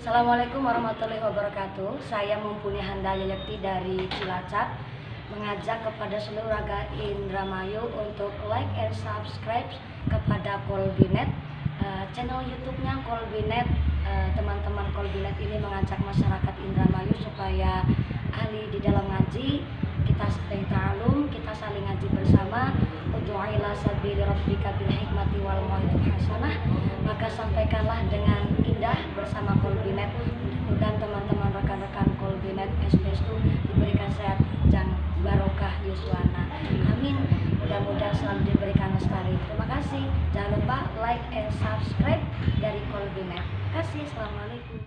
Assalamualaikum warahmatullahi wabarakatuh. Saya Mumpuni Handa Yayakti dari Cilacap mengajak kepada seluruh raga Indramayu untuk like and subscribe kepada Kolbinet uh, channel YouTube-nya Kolbinet. Uh, Teman-teman Kolbinet ini mengajak masyarakat Indramayu supaya ahli di dalam ngaji, kita saling ta'alum, kita saling ngaji bersama. Udu'ila sabili rabbika bil hikmati wal hasanah. Maka sampaikanlah dengan indah bersama Kolbinet dan teman-teman rekan-rekan Kolbinet SPS itu diberikan sehat dan barokah Yuswana. Amin. Mudah-mudahan selalu diberikan lestari. Terima kasih. Jangan lupa like and subscribe dari Kolbinet terima kasih. Assalamualaikum